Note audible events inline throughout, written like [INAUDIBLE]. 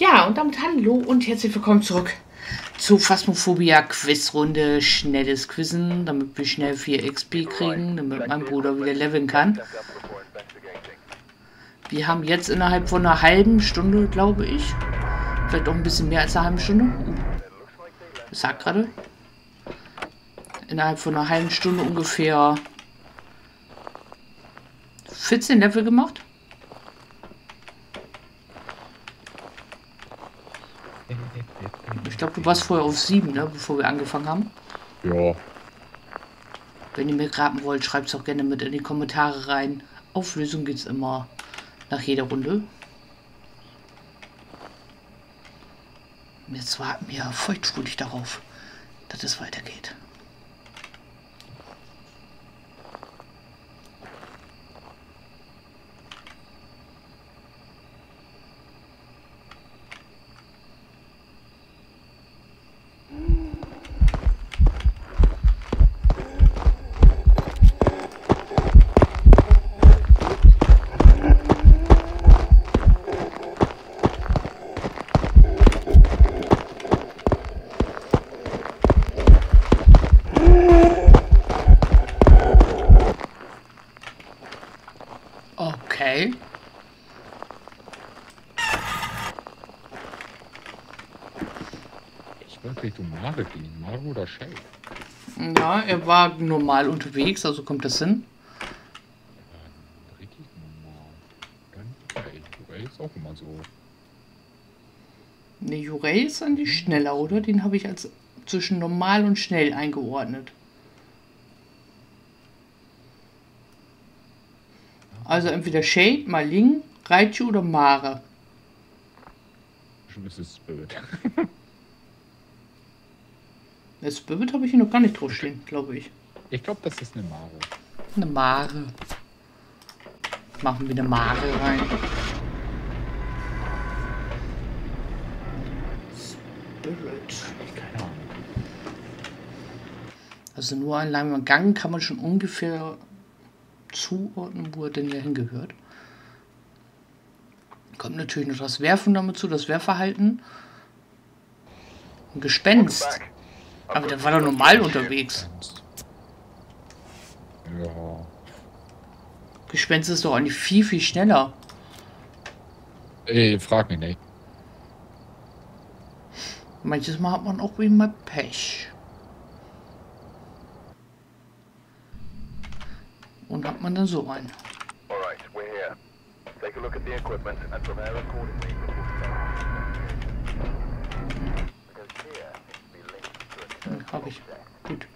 Ja, und damit hallo und herzlich willkommen zurück zu Phasmophobia Quizrunde. Schnelles Quizzen, damit wir schnell 4 XP kriegen, damit mein Bruder wieder leveln kann. Wir haben jetzt innerhalb von einer halben Stunde, glaube ich, vielleicht auch ein bisschen mehr als eine halbe Stunde. Uh, das sagt gerade. Innerhalb von einer halben Stunde ungefähr 14 Level gemacht. Ich glaube, du warst vorher auf 7, ne, bevor wir angefangen haben. Ja. Wenn ihr mir raten wollt, schreibt es auch gerne mit in die Kommentare rein. Auflösung geht es immer nach jeder Runde. Jetzt warten wir feuchtfröhlich darauf, dass es weitergeht. Okay. Ich Mare gehen. Mare oder Shay? Ja, er war normal unterwegs, also kommt das hin. Richtig normal. Dann. Ray ist auch immer so. Ne, Jurei ist an die schneller, oder? Den habe ich als zwischen normal und schnell eingeordnet. Also entweder Shade, Maling, Raichu oder Mare. Schon ist es Spirit. [LAUGHS] Das Spirit habe ich hier noch gar nicht drauf stehen, glaube ich. Ich glaube, das ist eine Mare. Eine Mare. Machen wir eine Mare rein. Spirit. Keine Ahnung. Also nur an langem Gang kann man schon ungefähr zuordnen, wo er denn hier hingehört. Kommt natürlich noch das Werfen damit zu, das Wehrverhalten. Ein Gespenst. Aber der war doch normal unterwegs. Ja. Gespenst ist doch eigentlich viel, viel schneller. Ey, frag mich nicht. Manches Mal hat man auch wie mal Pech. Und hat man dann so einen. All right, we're here. Take a look at the equipment and prepare accordingly before starting. Because here it can be linked to a Hm, hab ich. Gut.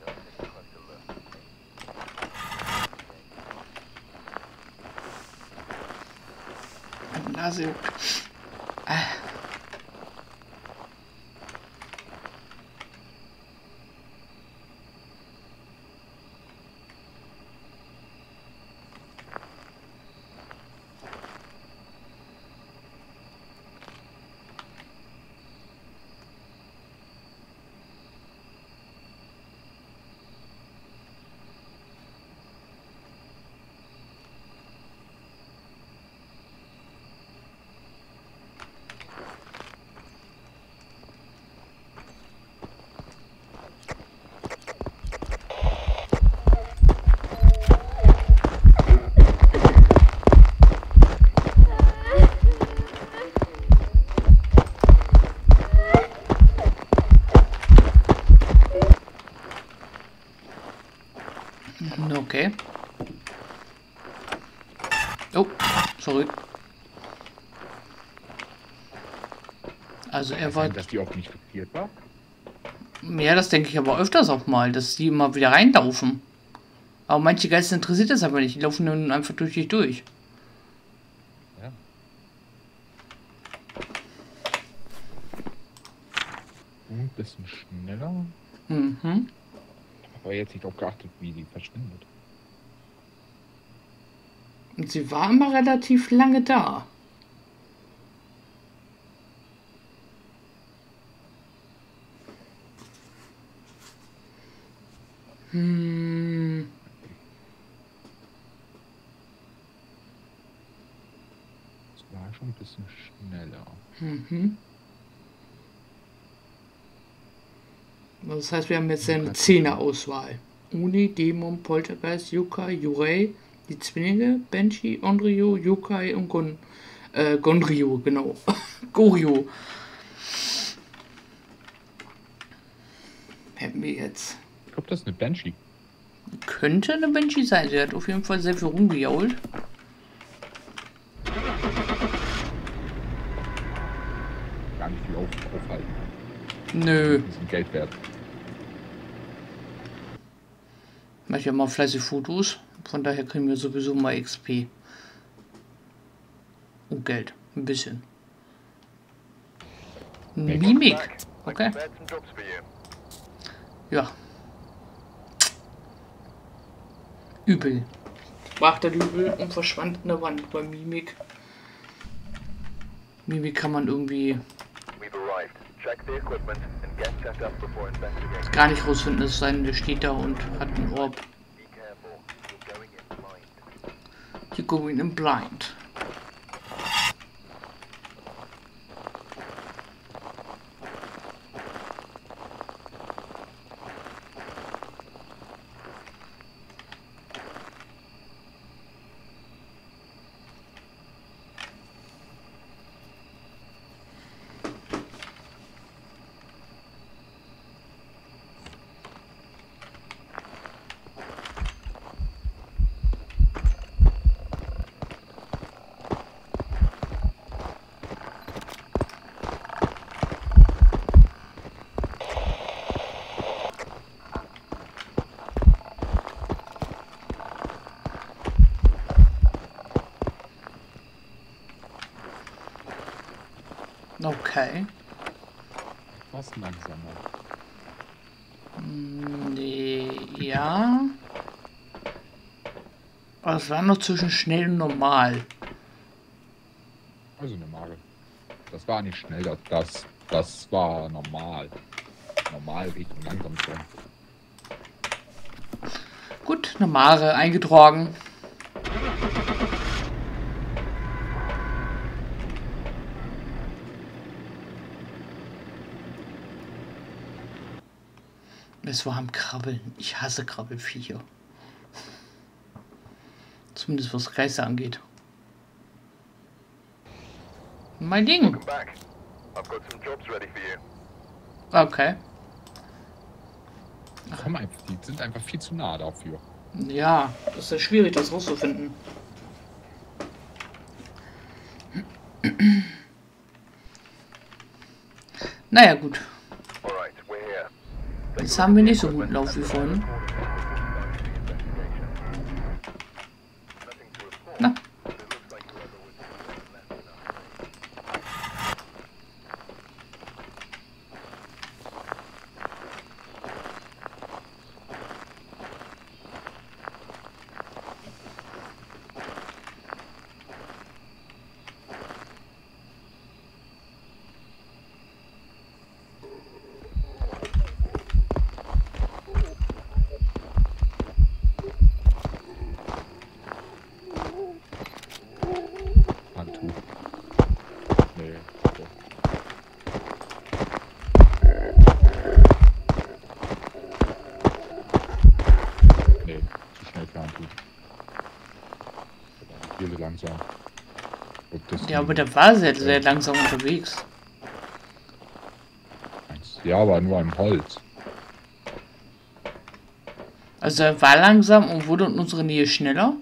Nase. Ah. Mhm, Okay. Oh, sorry. Also er war. Dass die auch nicht fixiert war? Ja, das denke ich aber öfters auch mal, dass die immer wieder reinlaufen. Aber manche Geister interessiert das aber nicht. Die laufen dann einfach durch dich durch. Ja. Ein bisschen schneller. Mhm. Aber jetzt nicht darauf geachtet, wie die verschwindet. Und sie war immer relativ lange da. Hm. Das war schon ein bisschen schneller. Mhm. Das heißt, wir haben jetzt eine Zehner-Auswahl. Uni, Dämon, Poltergeist, Yukai, Yurei, die Zwillinge, Benji, Onryo, Yukai und Gon, äh, Gonryo, genau. [LAUGHS] Goryo. Hätten wir jetzt. Ich glaube, das ist eine Banshee. Könnte eine Benji sein. Sie hat auf jeden Fall sehr viel rumgejault. Gar nicht viel auf, aufhalten. Nö. Die sind Geld wert. Mach ja mal fleißig Fotos. Von daher kriegen wir sowieso mal XP. Und Geld. Ein bisschen. Mimik. Okay. Ja. Übel. Sprach der Übel und verschwand in der Wand bei Mimik. Mimik kann man irgendwie Investigating. gar nicht rausfinden, es sei denn, der steht da und hat einen Orb. You're going in blind. Okay. Was langsamer. Nee, ja. Aber es war noch zwischen schnell und normal. Also eine Mare. Das war nicht schnell, das, das, das war normal. Normal Richtung langsam schon. Gut, normale eingetragen. Es war am Krabbeln. Ich hasse Krabbelfiecher. Zumindest was Geister angeht. Mein Ding. Okay. Einfach, die sind einfach viel zu nah dafür. Ja, das ist ja schwierig, das rauszufinden. [CLEARS THROAT] Naja, gut. Alright, we're here. Jetzt haben wir nicht so guten Lauf wie vorhin. Nothing to report. Na. but it looks like whoever was here left enough. Handtuch. Nee. So. Nee, zu schnell für Handtuch. Hier so langsam. Ob das Ja, aber der war sehr, sehr langsam unterwegs. Ja, aber nur im Holz. Also er war langsam und wurde in unserer Nähe schneller.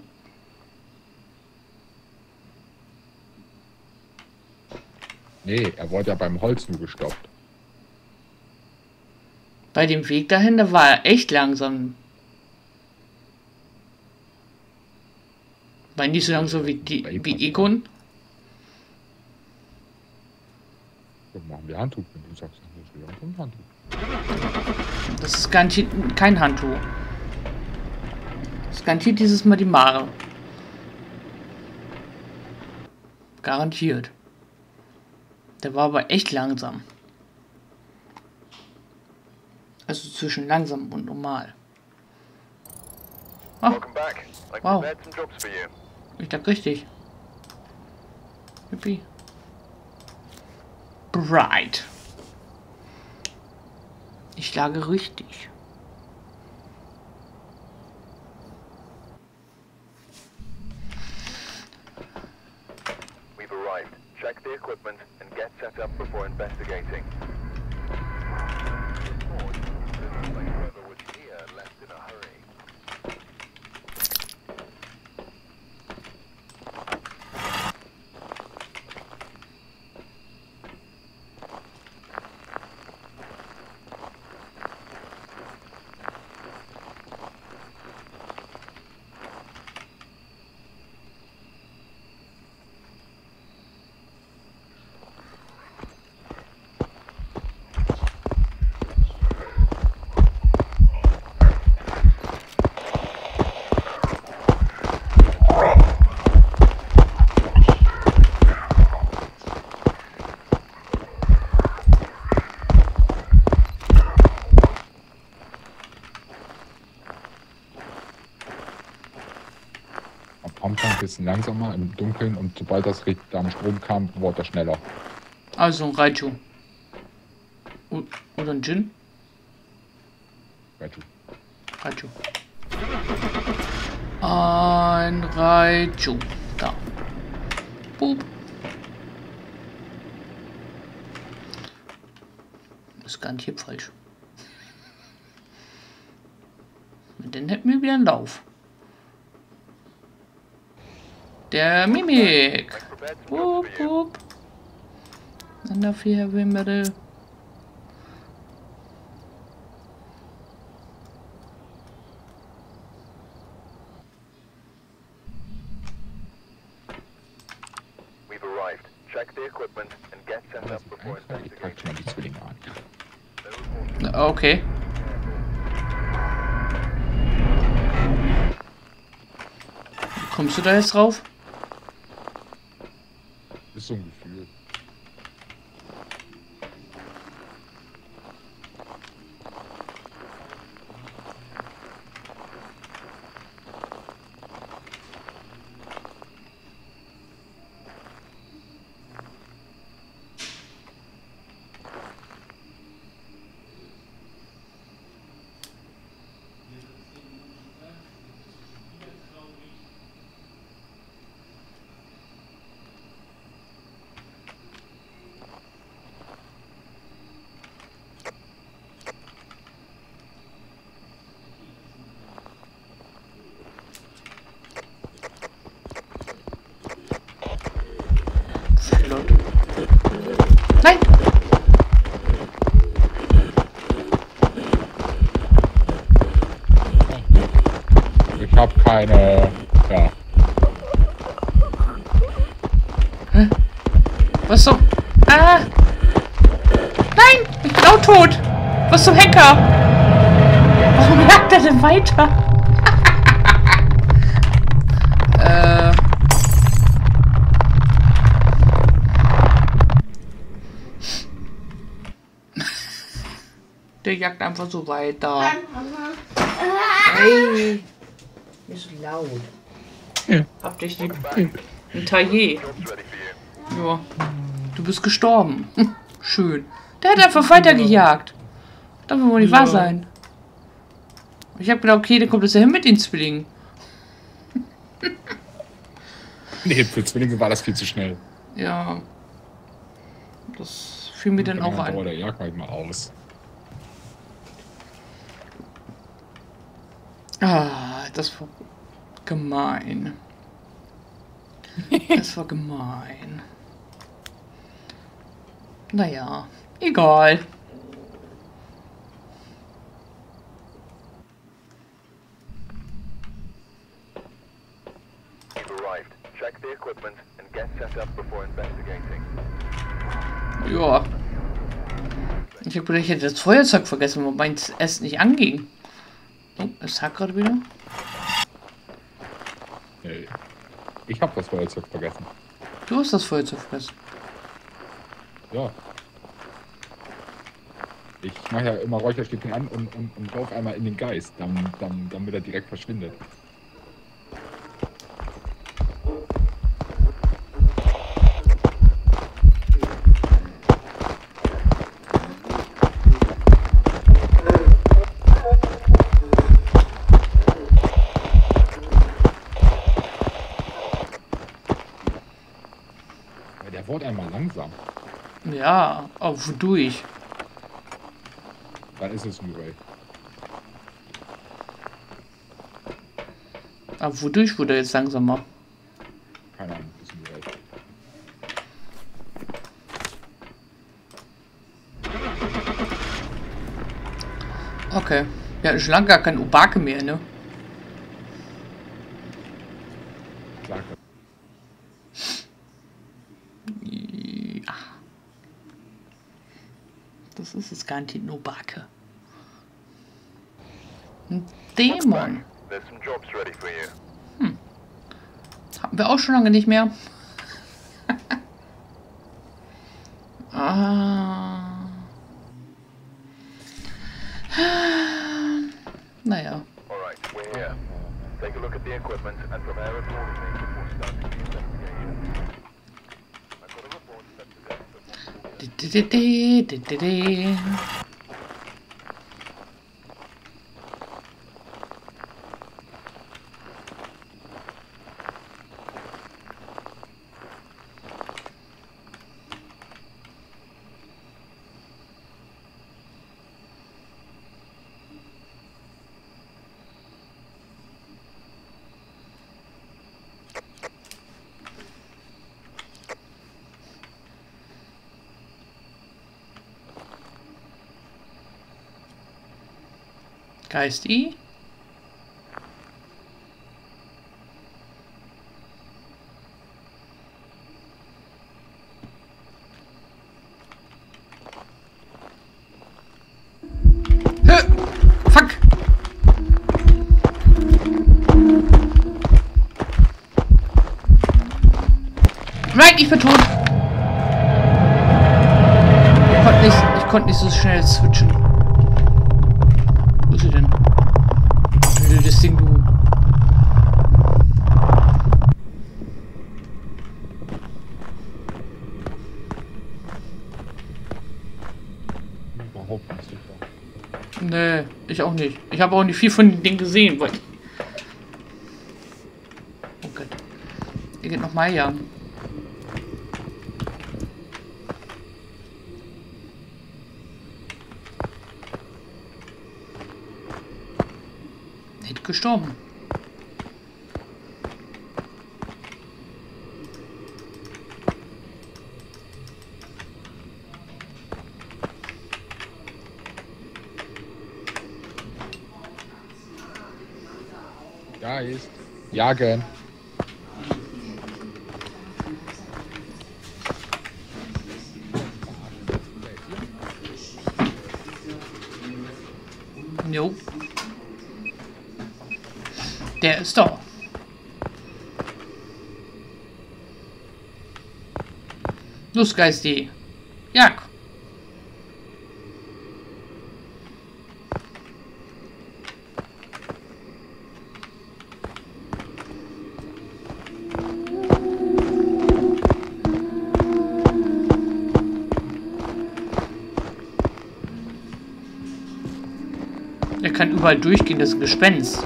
Nee, er wurde ja beim Holz nur gestoppt. Bei dem Weg dahin, da war er echt langsam. War nicht so langsam wie, die, wie Egon. So, machen wir Handtuch, wenn du sagst, das ist langsam ein Handtuch. Das ist garantiert kein Handtuch. Das ist garantiert dieses Mal die Mare. Garantiert. Der war aber echt langsam. Also zwischen langsam und normal. Ah. I Wow. prepared some jobs for you. ich dachte richtig. Ich lage richtig. We've arrived. Check the equipment and get set up before investigating. Report. The suspect driver was here, left in a hurry. Am Anfang ein bisschen langsamer im Dunkeln und sobald das am Strom kam, wurde er schneller. Also ein Raichu. Oder ein Jin? Raichu. Raichu. Ein Raichu. Da. Boop. Ist garantiert falsch. Dann hätten wir wieder einen Lauf. Der Mimik. Prepared some jobs Boop, for you. boop. Und dafür Heavy Metal. We've arrived. Check the equipment and get set up before Ich trage schon mal die investigating. Zwillinge an. No reports. Na, Okay. Kommst du da jetzt drauf? Ist so ein Gefühl. Flott. Nein! Ich habe keine. Ja. Was zum... Ah! Nein! Ich bin auch tot! Was zum Henker? Warum jagt er denn weiter? [LAUGHS] äh... [LAUGHS] Der jagt einfach so weiter. Hey! Nicht so laut. Ja. Hab dich lieb. Ein Taillé. You. Ja. Du bist gestorben. [LAUGHS] Schön. Der hat einfach weitergejagt. Das will wohl nicht wahr sein. Ich hab gedacht, okay, dann kommt es ja hin mit den Zwillingen. [LAUGHS] Nee, für Zwillinge war das viel zu schnell. Ja. Das fiel mir dann auch ein. der Jagd halt mal aus. Ah, das war gemein. [LAUGHS] Das war gemein. Naja, egal. Ja. Ich hab gedacht, ich hätte das Feuerzeug vergessen, wobei es erst nicht anging. Oh, es hat gerade wieder. Nee. Ich habe das Feuerzeug vergessen. Du hast das Feuerzeug vergessen. Ja. Ich mache ja immer Räucherstäbchen an und, und, und lauf einmal in den Geist, dann, dann, damit er direkt verschwindet. langsam. Ja, aber wodurch? Dann ist es Murray. Aber wodurch wurde er jetzt langsamer? Keine Ahnung, ist Murray. Okay. Ja, schon lange gar kein Obake mehr, ne? Klar, Ja. Gar nicht ein Dämon. There's some jobs ready for you. Haben wir auch schon lange nicht mehr. [LAUGHS] ah. Naja. Alright, we're here. Take a look at the equipment and prepare accordingly before starting the investigation. I've got a report that suggests that one Di- di- di- di- di- di. Geist I. Ich bin tot! Ich konnte nicht, ich konnte nicht so schnell switchen. Wo ist sie denn? Blödes Ding, sicher. Nee, ich auch nicht. Ich habe auch nicht viel von den Dingen gesehen, weil. Oh Gott. Hier geht noch mal ja. Gestorben. Ja, ist. Jagen. Los, Geisti. Jag. Er kann überall durchgehen, das Gespenst.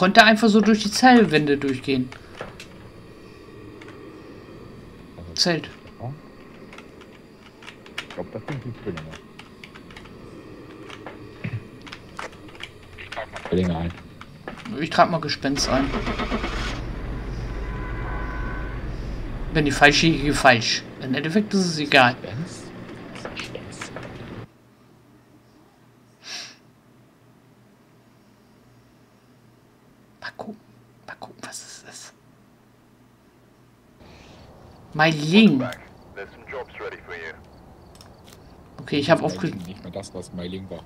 Konnte einfach so durch die Zellwände durchgehen. Zelt. Ich glaube, das sind die Zwillinge. Ich trage mal Zwillinge ein. Ich trage mal Gespenst ein. Wenn die falsch liege, falsch. Im Endeffekt ist es egal. Benz? Das ist Benz. Mal gucken. Mal gucken, was es ist. Mein Ling. Okay, ich habe Meiling aufgeschrieben. Nicht mehr das, was Mailing war.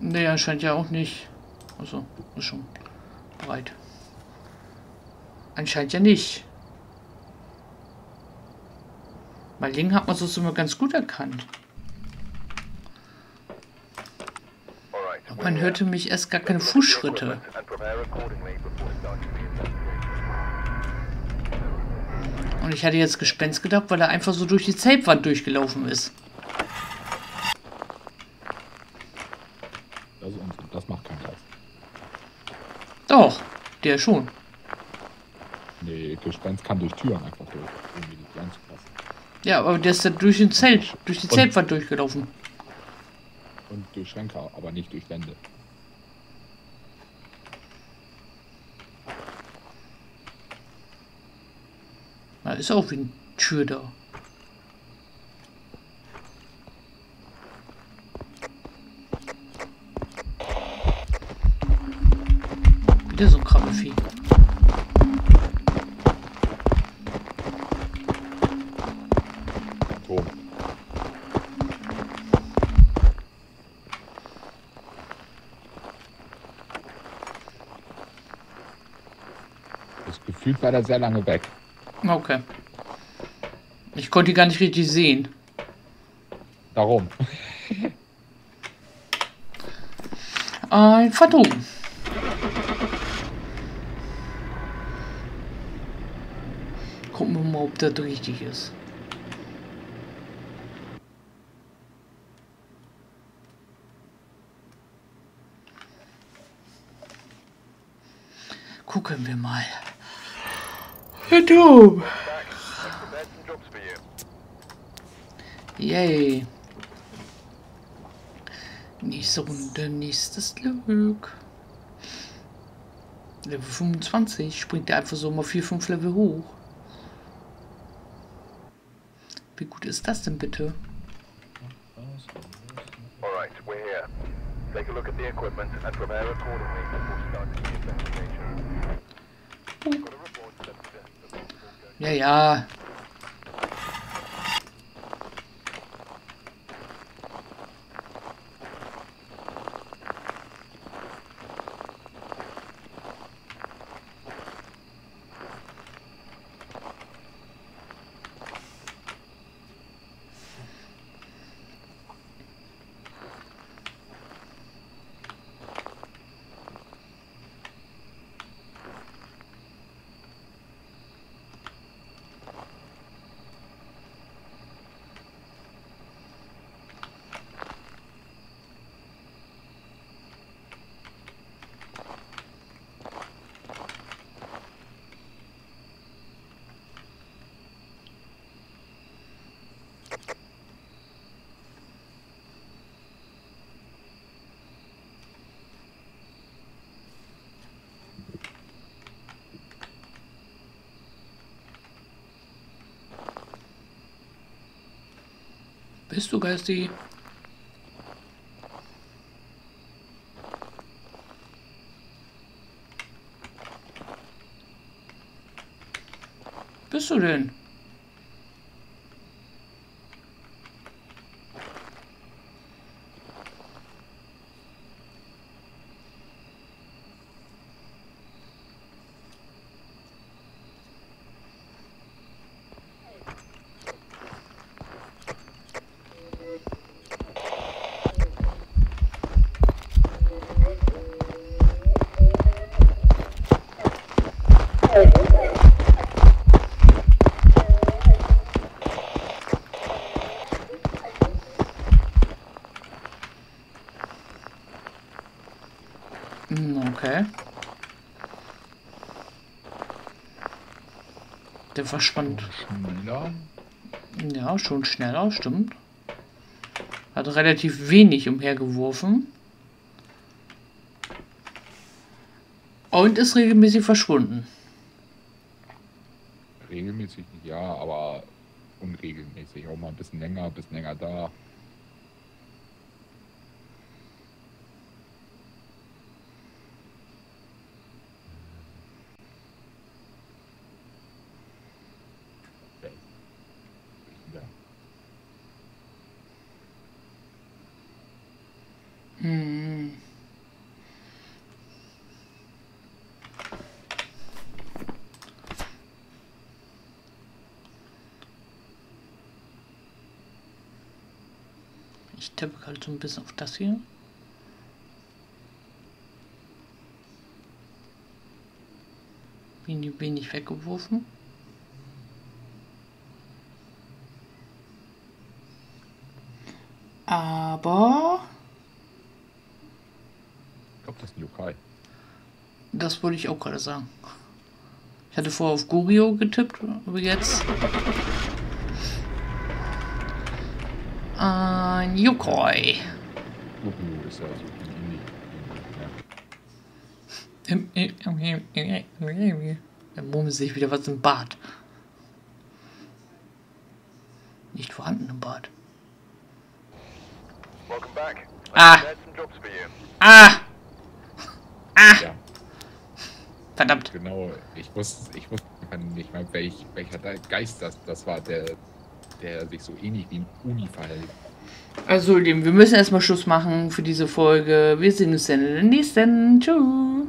Nee, anscheinend ja auch nicht. Achso, ist schon bereit. Anscheinend ja nicht. Bei Ling hat man es immer ganz gut erkannt. Alright, Aber we're man hörte mich erst gar keine Fußschritte. Und ich hatte jetzt Gespenst gedacht, weil er einfach so durch die Zeltwand durchgelaufen ist. Das, Unsinn. das macht keinen Geist. Doch, der schon. Nee, Gespenst kann durch Türen einfach durch. Ja, aber der ist dann durch den Zelt, durch die Zeltwand durchgelaufen. Und durch Schränke, aber nicht durch Wände. Da ist auch wie eine Tür da. Wieder so ein Krabbelfieh. Gefühlt war der sehr lange weg. Okay. Ich konnte ihn gar nicht richtig sehen. Darum. [LAUGHS] Ein Phantom. Gucken wir mal, ob das richtig ist. Gucken wir mal. Phantom. Prepared some jobs for you. Yay. Nächste Runde, nächstes Glück. Level 25 springt er einfach so mal 4, 5 Level hoch. Wie gut ist das denn bitte? Alright, we're here. Take a look at the equipment and prepare accordingly before starting the investigation. 呀。Bist du Geisti? Bist du denn? Hm, Okay. Der verschwand. Schneller. Ja, schon schneller, stimmt. Hat relativ wenig umhergeworfen. Und ist regelmäßig verschwunden. Regelmäßig ja, aber unregelmäßig. Auch mal ein bisschen länger, ein bisschen länger da. tippe halt so ein bisschen auf das hier. Wenig, wenig weggeworfen. Aber... Ich glaube, das ist ein Yokai. Das wollte ich auch gerade sagen. Ich hatte vorher auf Gurio getippt, aber jetzt... [LAUGHS] Ein. Ja. Da murmelt sich wieder was im Bad. Nicht vorhanden im Bad. Welcome back. Ah. Ah! Ah! ja, Verdammt. genau. Ich wusste, ich wusste nicht mal, welch, welcher Geist das, das war, der, der sich so ähnlich wie ein Uni verhält. Also, Lieben, wir müssen erstmal Schluss machen für diese Folge. Wir sehen uns dann in der nächsten. Tschüss.